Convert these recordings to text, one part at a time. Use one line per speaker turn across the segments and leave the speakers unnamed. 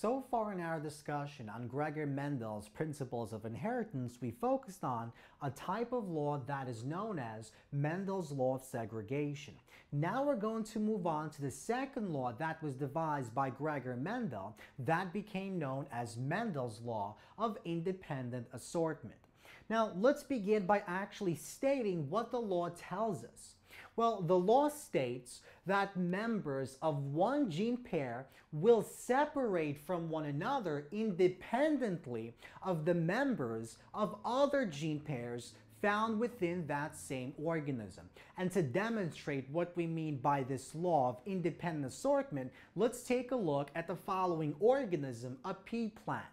So far in our discussion on Gregor Mendel's principles of inheritance, we focused on a type of law that is known as Mendel's law of segregation. Now we're going to move on to the second law that was devised by Gregor Mendel that became known as Mendel's law of independent assortment. Now let's begin by actually stating what the law tells us. Well, the law states that members of one gene pair will separate from one another independently of the members of other gene pairs found within that same organism. And to demonstrate what we mean by this law of independent assortment, let's take a look at the following organism, a pea plant.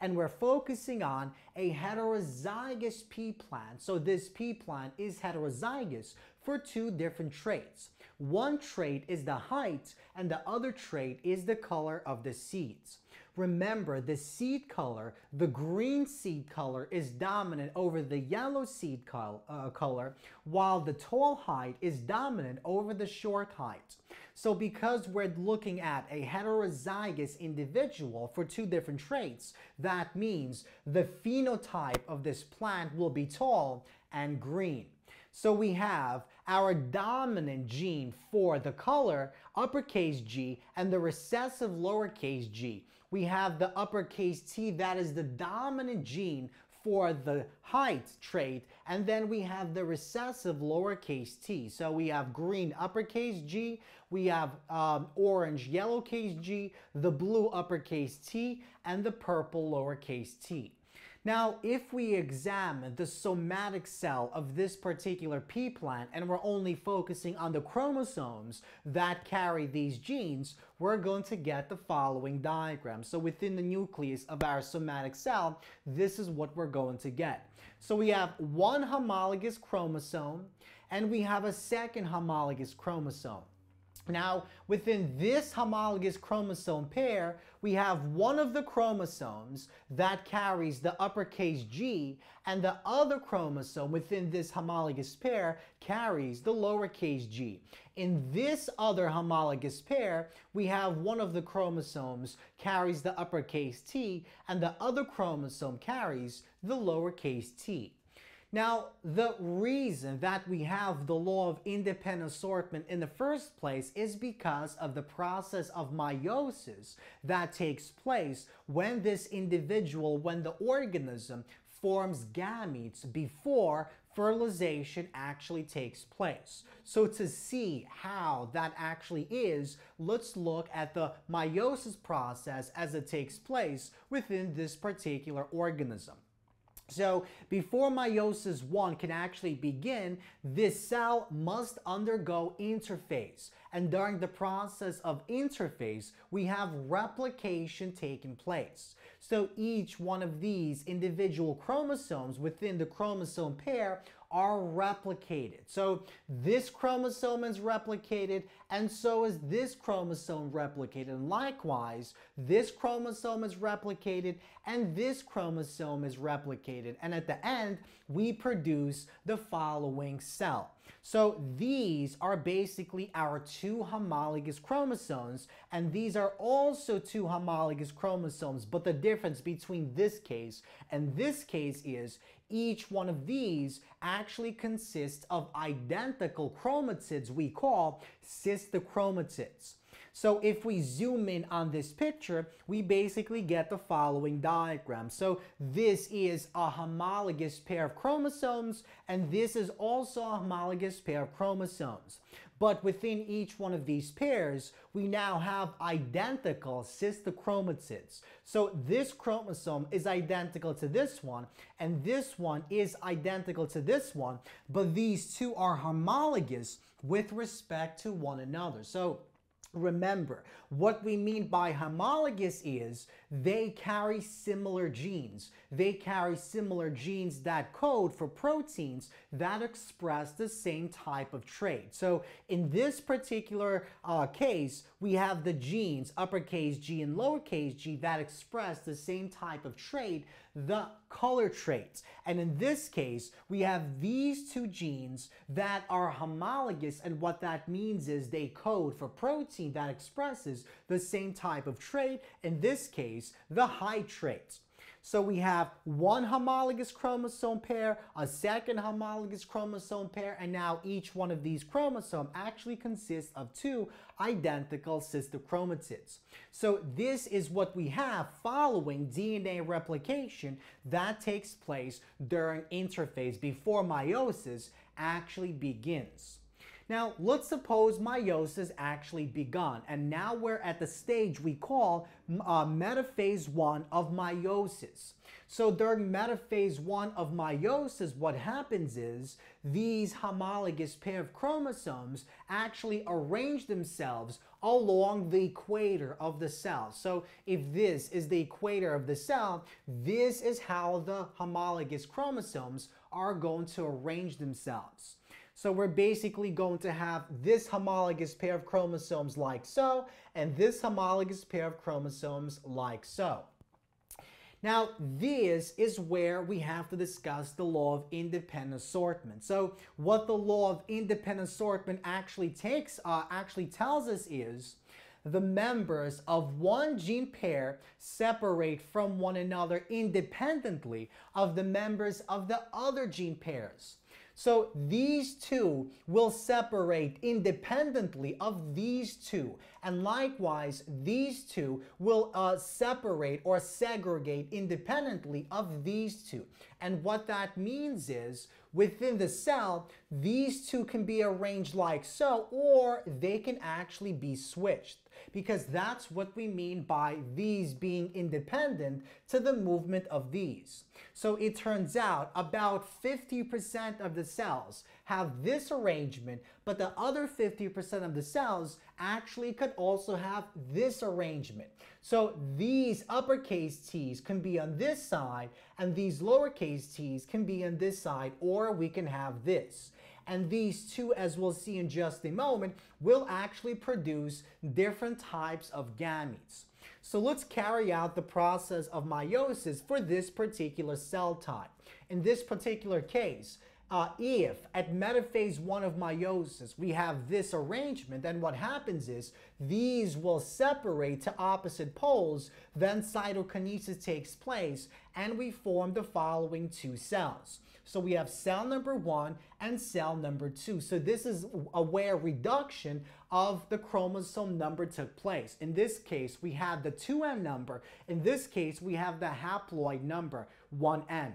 And we're focusing on a heterozygous pea plant. So this pea plant is heterozygous for two different traits. One trait is the height and the other trait is the color of the seeds. Remember, the seed color, the green seed color is dominant over the yellow seed col uh, color, while the tall height is dominant over the short height. So because we're looking at a heterozygous individual for two different traits, that means the phenotype of this plant will be tall and green. So we have our dominant gene for the color, uppercase G, and the recessive lowercase g. We have the uppercase T, that is the dominant gene for the height trait, and then we have the recessive lowercase t. So we have green uppercase g, we have um, orange yellowcase g, the blue uppercase t, and the purple lowercase t. Now, if we examine the somatic cell of this particular pea plant and we're only focusing on the chromosomes that carry these genes, we're going to get the following diagram. So within the nucleus of our somatic cell, this is what we're going to get. So we have one homologous chromosome and we have a second homologous chromosome. Now, within this homologous chromosome pair, we have one of the chromosomes that carries the uppercase G, and the other chromosome within this homologous pair carries the lowercase g. In this other homologous pair, we have one of the chromosomes carries the uppercase T, and the other chromosome carries the lowercase t. Now, the reason that we have the law of independent assortment in the first place is because of the process of meiosis that takes place when this individual, when the organism forms gametes before fertilization actually takes place. So to see how that actually is, let's look at the meiosis process as it takes place within this particular organism. So before meiosis 1 can actually begin, this cell must undergo interphase. And during the process of interphase, we have replication taking place. So each one of these individual chromosomes within the chromosome pair are replicated. So this chromosome is replicated and so is this chromosome replicated. And likewise, this chromosome is replicated and this chromosome is replicated. And at the end, we produce the following cell. So these are basically our two homologous chromosomes and these are also two homologous chromosomes. But the difference between this case and this case is each one of these actually consists of identical chromatids we call sister-chromatids. So if we zoom in on this picture, we basically get the following diagram. So this is a homologous pair of chromosomes, and this is also a homologous pair of chromosomes. But within each one of these pairs, we now have identical sister chromatids. So this chromosome is identical to this one, and this one is identical to this one, but these two are homologous with respect to one another. So Remember, what we mean by homologous is they carry similar genes. They carry similar genes that code for proteins that express the same type of trait. So in this particular uh, case, we have the genes uppercase G and lowercase g that express the same type of trait, the color traits. And in this case, we have these two genes that are homologous and what that means is they code for protein that expresses the same type of trait, in this case, the height trait. So we have one homologous chromosome pair, a second homologous chromosome pair, and now each one of these chromosomes actually consists of two identical sister chromatids. So this is what we have following DNA replication that takes place during interphase before meiosis actually begins. Now, let's suppose meiosis actually begun, and now we're at the stage we call uh, metaphase 1 of meiosis. So during metaphase 1 of meiosis, what happens is these homologous pair of chromosomes actually arrange themselves along the equator of the cell. So if this is the equator of the cell, this is how the homologous chromosomes are going to arrange themselves. So we're basically going to have this homologous pair of chromosomes like so, and this homologous pair of chromosomes like so. Now, this is where we have to discuss the law of independent assortment. So, what the law of independent assortment actually takes, uh, actually tells us is the members of one gene pair separate from one another independently of the members of the other gene pairs. So these two will separate independently of these two. And likewise, these two will uh, separate or segregate independently of these two. And what that means is within the cell, these two can be arranged like so, or they can actually be switched because that's what we mean by these being independent to the movement of these. So it turns out about 50% of the cells have this arrangement, but the other 50% of the cells actually could also have this arrangement. So these uppercase t's can be on this side and these lowercase t's can be on this side, or we can have this. And these two, as we'll see in just a moment, will actually produce different types of gametes. So let's carry out the process of meiosis for this particular cell type. In this particular case, uh, if at metaphase 1 of meiosis we have this arrangement, then what happens is these will separate to opposite poles, then cytokinesis takes place, and we form the following two cells. So we have cell number one and cell number two. So this is a where reduction of the chromosome number took place. In this case, we have the 2n number. In this case, we have the haploid number, 1n.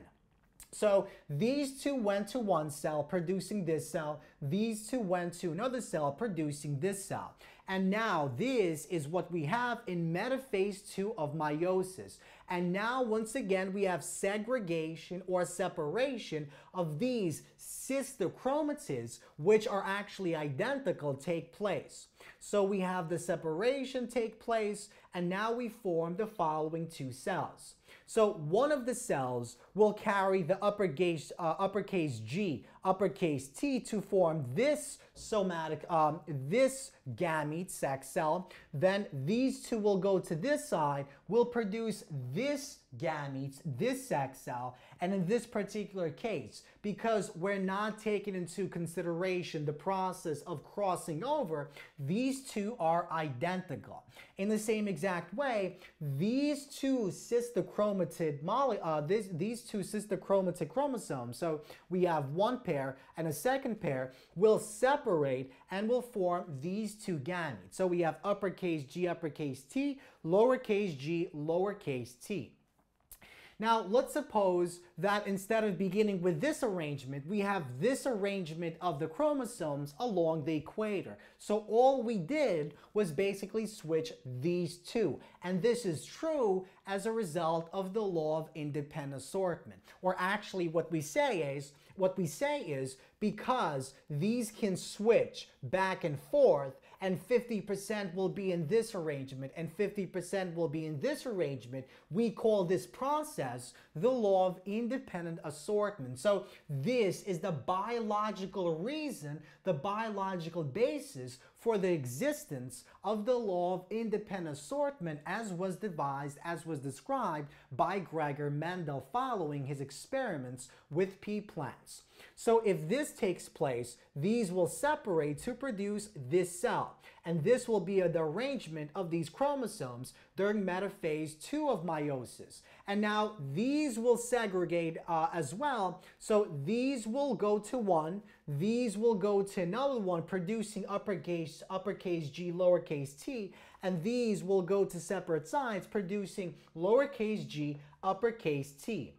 So these two went to one cell producing this cell. These two went to another cell producing this cell. And now this is what we have in metaphase 2 of meiosis. And now once again we have segregation or separation of these sister chromatids which are actually identical take place. So we have the separation take place and now we form the following two cells. So one of the cells will carry the uppercase, uh, uppercase G, uppercase T to form this somatic, um, this gamete sex cell. Then these two will go to this side, will produce this gametes, this sex cell, and in this particular case, because we're not taking into consideration the process of crossing over, these two are identical. In the same exact way, these two sister chromatid, uh, this, these two sister chromatid chromosomes, so we have one pair and a second pair, will separate and will form these two gametes. So we have uppercase G, uppercase T, lowercase g, lowercase t. Now, let's suppose that instead of beginning with this arrangement, we have this arrangement of the chromosomes along the equator. So all we did was basically switch these two. And this is true as a result of the law of independent assortment. Or actually what we say is, what we say is because these can switch back and forth, and 50% will be in this arrangement and 50% will be in this arrangement, we call this process the law of independent assortment. So this is the biological reason, the biological basis for the existence of the law of independent assortment as was devised, as was described by Gregor Mendel following his experiments with pea plants. So if this takes place, these will separate to produce this cell. And this will be the arrangement of these chromosomes during metaphase 2 of meiosis. And now these will segregate uh, as well. So these will go to one, these will go to another one, producing uppercase, uppercase g, lowercase t, and these will go to separate sides, producing lowercase g, uppercase t.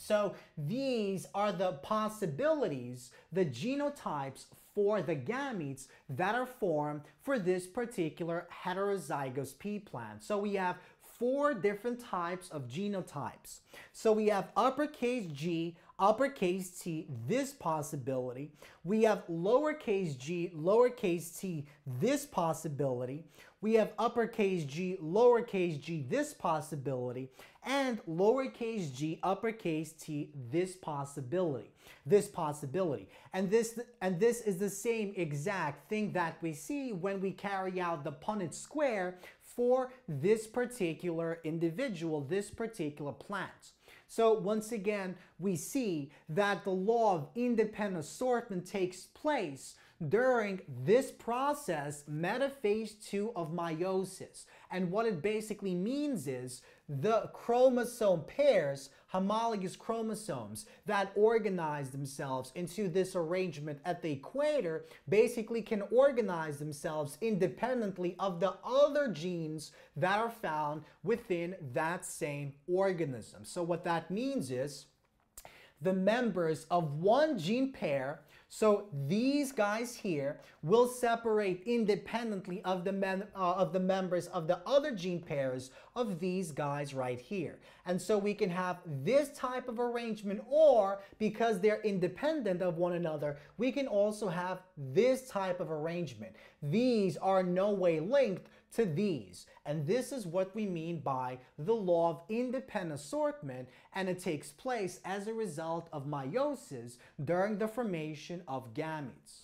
So these are the possibilities, the genotypes for the gametes that are formed for this particular heterozygous pea plant. So we have four different types of genotypes. So we have uppercase G, uppercase T, this possibility. We have lowercase g, lowercase t, this possibility. We have uppercase g, lowercase g, this possibility. And lowercase g, uppercase t, this possibility. This possibility. And this, and this is the same exact thing that we see when we carry out the Punnett square for this particular individual, this particular plant. So once again, we see that the law of independent assortment takes place during this process, metaphase 2 of meiosis. And what it basically means is the chromosome pairs, homologous chromosomes that organize themselves into this arrangement at the equator, basically can organize themselves independently of the other genes that are found within that same organism. So what that means is the members of one gene pair so these guys here will separate independently of the, men, uh, of the members of the other gene pairs of these guys right here. And so we can have this type of arrangement or because they're independent of one another, we can also have this type of arrangement. These are no way linked to these. And this is what we mean by the law of independent assortment, and it takes place as a result of meiosis during the formation of gametes.